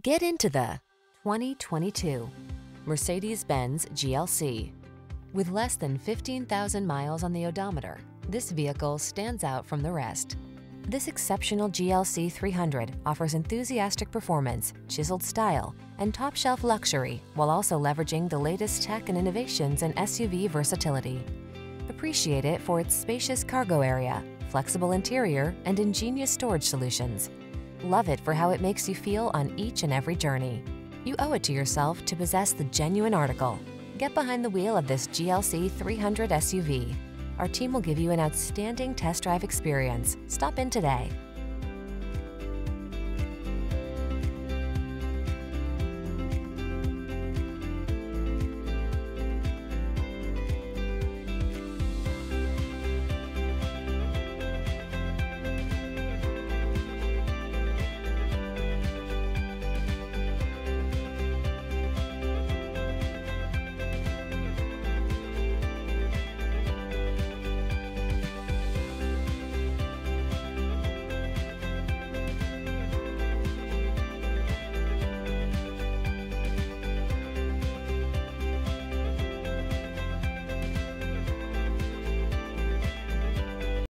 Get into the 2022 Mercedes-Benz GLC. With less than 15,000 miles on the odometer, this vehicle stands out from the rest. This exceptional GLC 300 offers enthusiastic performance, chiseled style, and top-shelf luxury while also leveraging the latest tech and innovations in SUV versatility. Appreciate it for its spacious cargo area, flexible interior, and ingenious storage solutions. Love it for how it makes you feel on each and every journey. You owe it to yourself to possess the genuine article. Get behind the wheel of this GLC 300 SUV. Our team will give you an outstanding test drive experience. Stop in today.